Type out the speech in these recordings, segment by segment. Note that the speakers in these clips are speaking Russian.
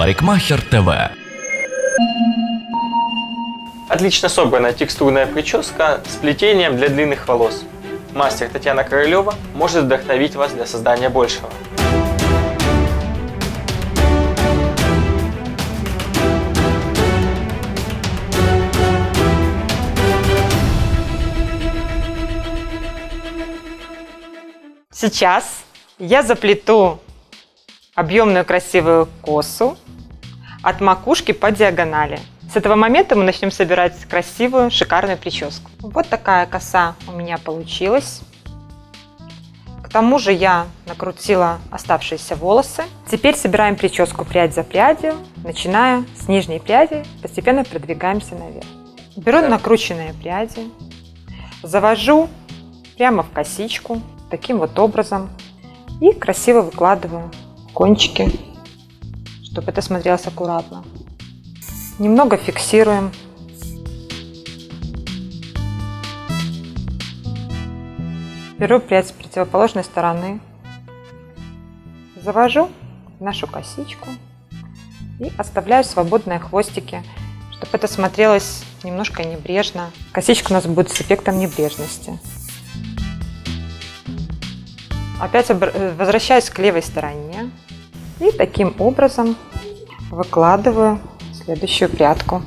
Парикмахер ТВ. Отлично собранная текстурная прическа с плетением для длинных волос. Мастер Татьяна Королева может вдохновить вас для создания большего. Сейчас я заплету объемную красивую косу от макушки по диагонали. С этого момента мы начнем собирать красивую, шикарную прическу. Вот такая коса у меня получилась. К тому же я накрутила оставшиеся волосы. Теперь собираем прическу прядь за прядью, начиная с нижней пряди, постепенно продвигаемся наверх. Беру накрученные пряди, завожу прямо в косичку, таким вот образом, и красиво выкладываю кончики, чтобы это смотрелось аккуратно. Немного фиксируем. Беру прядь с противоположной стороны, завожу нашу косичку и оставляю свободные хвостики, чтобы это смотрелось немножко небрежно. Косичка у нас будет с эффектом небрежности. Опять возвращаюсь к левой стороне и таким образом выкладываю следующую прядку.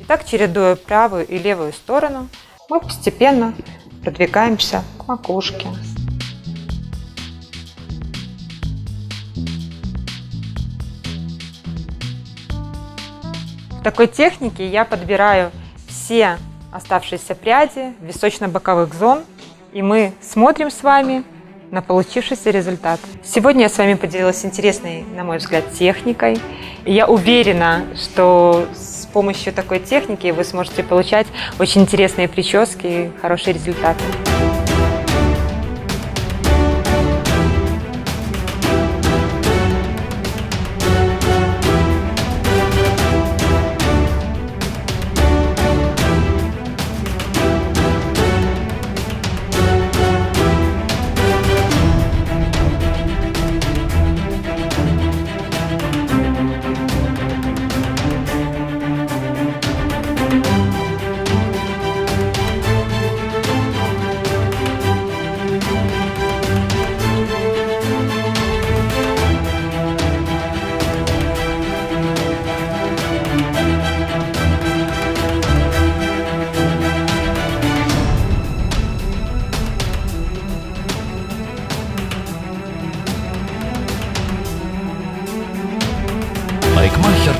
Итак, чередуя правую и левую сторону, мы постепенно продвигаемся к макушке. В такой технике я подбираю все оставшиеся пряди височно-боковых зон, и мы смотрим с вами на получившийся результат. Сегодня я с вами поделилась интересной, на мой взгляд, техникой. И я уверена, что с помощью такой техники вы сможете получать очень интересные прически и хорошие результаты.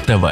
ТВ.